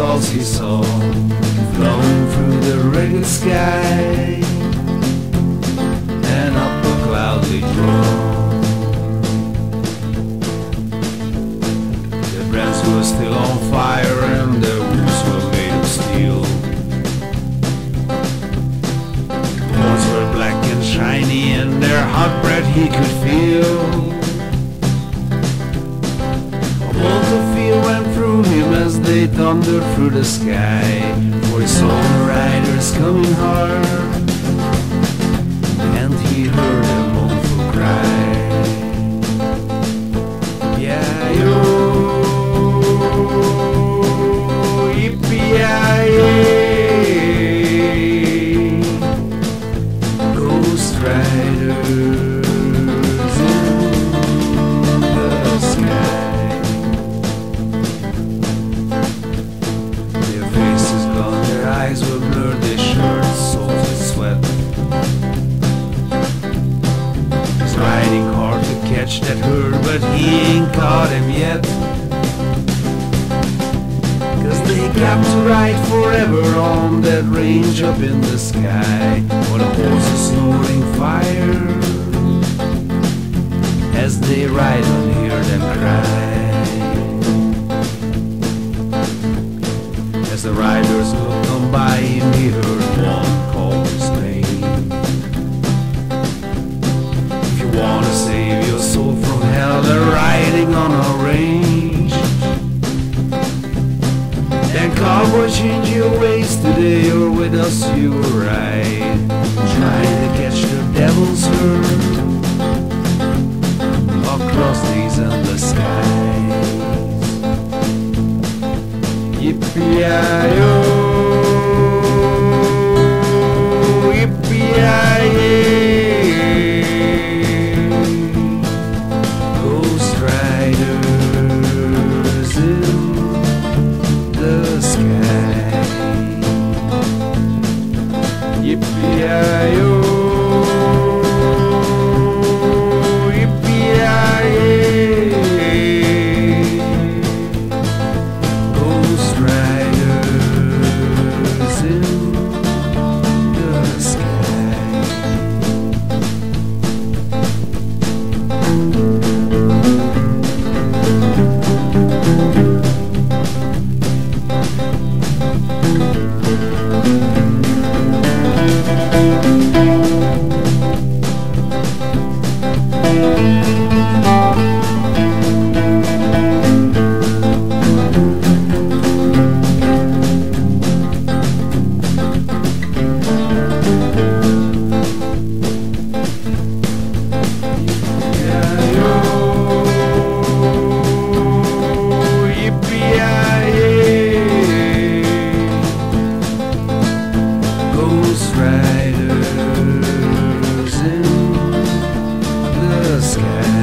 red-eyed he saw, flowing through the ragged sky and up a cloudy draw. The brands were still on fire and their wounds were made of steel. Horns were black and shiny and their hot breath he could feel. Thundered through the sky. For saw the riders coming hard, and he heard a mournful cry. Yeah, catch that herd, but he ain't caught him yet. Cause they got to ride forever on that range up in the sky. While the horses snorting fire as they ride and hear them cry. As the riders looked on by him, he heard one Then cowboy, change your ways today, or with us you will ride. Trying to catch the devil's herd across these endless skies. Yippee-yi-yo. riders in the sky.